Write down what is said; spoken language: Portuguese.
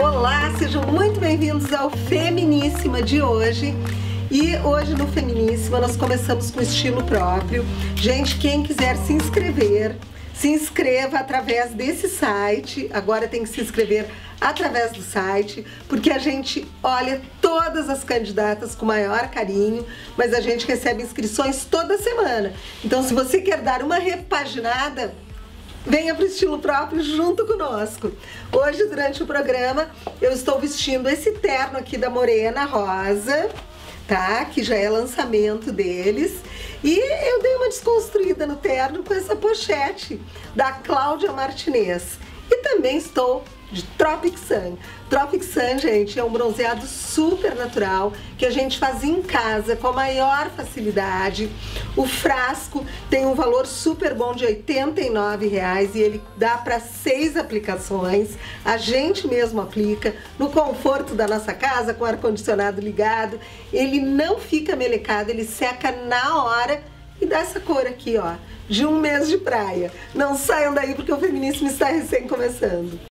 Olá, sejam muito bem-vindos ao Feminíssima de hoje. E hoje no Feminíssima nós começamos com estilo próprio. Gente, quem quiser se inscrever, se inscreva através desse site. Agora tem que se inscrever através do site, porque a gente olha todas as candidatas com maior carinho, mas a gente recebe inscrições toda semana. Então, se você quer dar uma repaginada, venha para o estilo próprio junto conosco. Hoje, durante o programa, eu estou vestindo esse terno aqui da Morena Rosa, tá? Que já é lançamento deles. E eu dei uma desconstruída no terno com essa pochete da Cláudia Martinez. E também estou de Tropic Sun. Tropic Sun, gente, é um bronzeado super natural que a gente faz em casa com a maior facilidade. O frasco tem um valor super bom de R$ 89,00 e ele dá para seis aplicações. A gente mesmo aplica no conforto da nossa casa com o ar-condicionado ligado. Ele não fica melecado, ele seca na hora e dá essa cor aqui, ó, de um mês de praia. Não saiam daí porque o feminismo está recém começando.